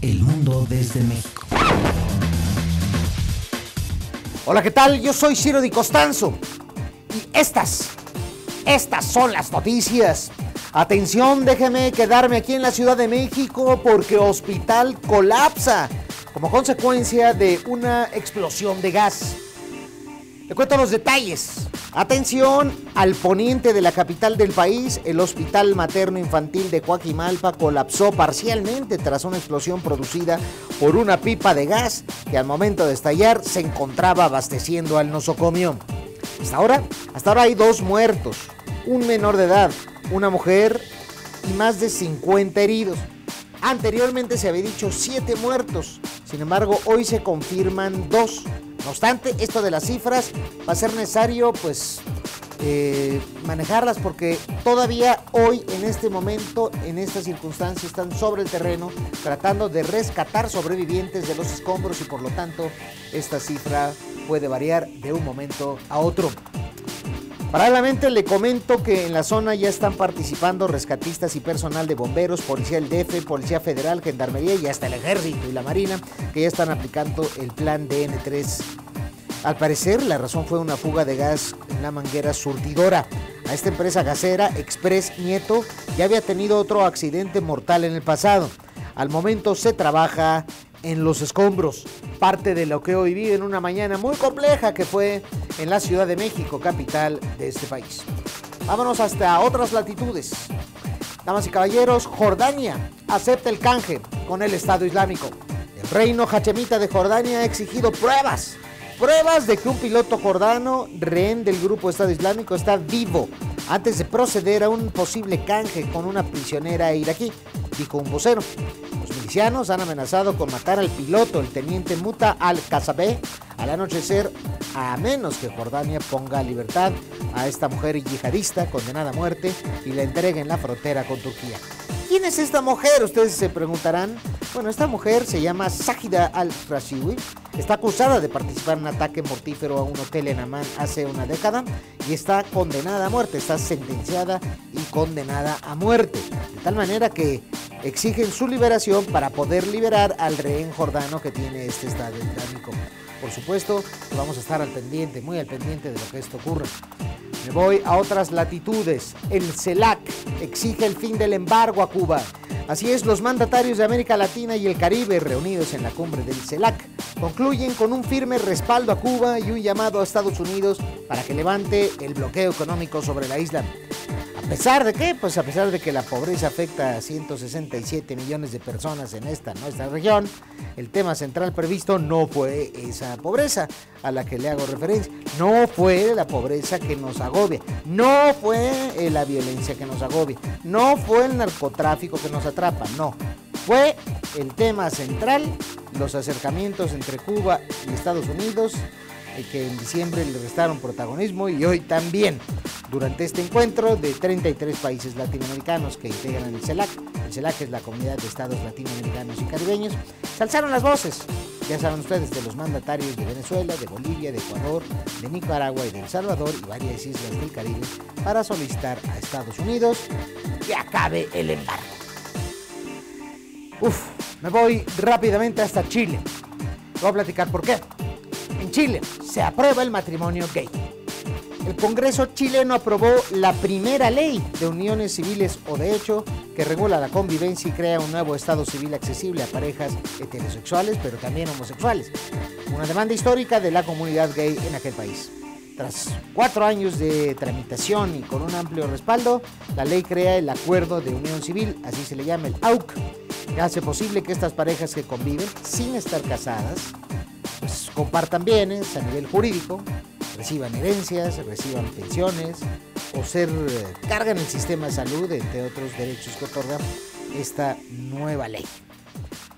El mundo desde México. Hola, ¿qué tal? Yo soy Ciro Di Costanzo. Y estas, estas son las noticias. Atención, déjeme quedarme aquí en la Ciudad de México porque hospital colapsa como consecuencia de una explosión de gas. Le cuento los detalles. Atención, al poniente de la capital del país, el Hospital Materno Infantil de Coaquimalpa colapsó parcialmente tras una explosión producida por una pipa de gas que al momento de estallar se encontraba abasteciendo al nosocomio. Hasta ahora, hasta ahora hay dos muertos, un menor de edad, una mujer y más de 50 heridos. Anteriormente se había dicho 7 muertos, sin embargo hoy se confirman dos. No obstante, esto de las cifras va a ser necesario pues eh, manejarlas porque todavía hoy en este momento, en estas circunstancias, están sobre el terreno tratando de rescatar sobrevivientes de los escombros y por lo tanto esta cifra puede variar de un momento a otro. Paralelamente le comento que en la zona ya están participando rescatistas y personal de bomberos, policía del DF, policía federal, gendarmería y hasta el ejército y la marina que ya están aplicando el plan DN3. Al parecer la razón fue una fuga de gas en la manguera surtidora. A esta empresa gasera, Express Nieto, ya había tenido otro accidente mortal en el pasado. Al momento se trabaja en los escombros, parte de lo que hoy vive en una mañana muy compleja que fue en la Ciudad de México, capital de este país. Vámonos hasta otras latitudes. Damas y caballeros, Jordania acepta el canje con el Estado Islámico. El reino hachemita de Jordania ha exigido pruebas, pruebas de que un piloto jordano, rehén del grupo Estado Islámico, está vivo antes de proceder a un posible canje con una prisionera iraquí, dijo un vocero. Los milicianos han amenazado con matar al piloto, el teniente Muta al-Kasabeh, al anochecer, a menos que Jordania ponga libertad a esta mujer yihadista condenada a muerte y la entregue en la frontera con Turquía. ¿Quién es esta mujer? Ustedes se preguntarán. Bueno, esta mujer se llama Sajida al-Rashiwi. Está acusada de participar en un ataque mortífero a un hotel en Amán hace una década y está condenada a muerte. Está sentenciada y condenada a muerte. De tal manera que exigen su liberación para poder liberar al rehén jordano que tiene este Estado Islámico. Por supuesto, vamos a estar al pendiente, muy al pendiente de lo que esto ocurra. Me voy a otras latitudes. El CELAC exige el fin del embargo a Cuba. Así es, los mandatarios de América Latina y el Caribe reunidos en la cumbre del CELAC concluyen con un firme respaldo a Cuba y un llamado a Estados Unidos para que levante el bloqueo económico sobre la isla. ¿A pesar de qué? Pues a pesar de que la pobreza afecta a 167 millones de personas en esta nuestra región, el tema central previsto no fue esa pobreza a la que le hago referencia, no fue la pobreza que nos agobia, no fue eh, la violencia que nos agobia, no fue el narcotráfico que nos atrapa, no. Fue el tema central, los acercamientos entre Cuba y Estados Unidos, eh, que en diciembre le restaron protagonismo y hoy también durante este encuentro de 33 países latinoamericanos que integran el CELAC. El CELAC es la comunidad de estados latinoamericanos y caribeños. Se alzaron las voces, ya saben ustedes, de los mandatarios de Venezuela, de Bolivia, de Ecuador, de Nicaragua y de El Salvador y varias islas del Caribe para solicitar a Estados Unidos que acabe el embargo. Uf, me voy rápidamente hasta Chile. Voy a platicar por qué. En Chile se aprueba el matrimonio gay. El Congreso chileno aprobó la primera ley de uniones civiles o de hecho que regula la convivencia y crea un nuevo estado civil accesible a parejas heterosexuales pero también homosexuales. Una demanda histórica de la comunidad gay en aquel país. Tras cuatro años de tramitación y con un amplio respaldo, la ley crea el Acuerdo de Unión Civil, así se le llama el AUC, que hace posible que estas parejas que conviven sin estar casadas pues, compartan bienes a nivel jurídico, reciban herencias, reciban pensiones o ser eh, cargan el sistema de salud, entre otros derechos que otorga esta nueva ley.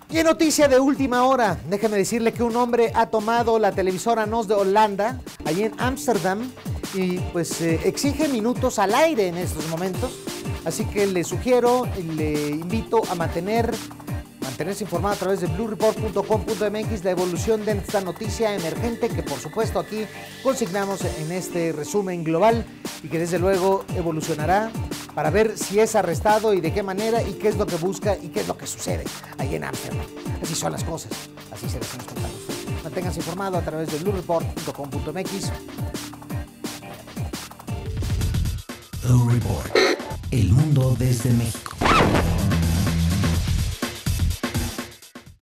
Y en noticia de última hora, déjeme decirle que un hombre ha tomado la televisora NOS de Holanda, allí en Ámsterdam, y pues eh, exige minutos al aire en estos momentos. Así que le sugiero le invito a mantener mantenerse informado a través de bluereport.com.mx la evolución de esta noticia emergente que por supuesto aquí consignamos en este resumen global y que desde luego evolucionará para ver si es arrestado y de qué manera y qué es lo que busca y qué es lo que sucede ahí en Ámsterdam. Así son las cosas, así se las hemos contado. Manténganse informados a través de blurreport.com.mx. Blue Report. El mundo desde México.